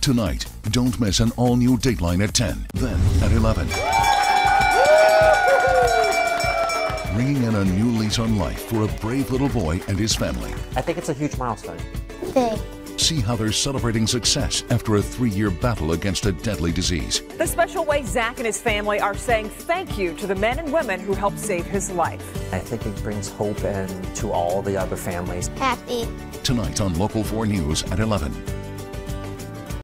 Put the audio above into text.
Tonight, don't miss an all new Dateline at 10, then at 11. Bringing in a new lease on life for a brave little boy and his family. I think it's a huge milestone. Big. See how they're celebrating success after a three year battle against a deadly disease. The special way Zach and his family are saying thank you to the men and women who helped save his life. I think it brings hope and to all the other families. Happy. Tonight on Local 4 News at 11.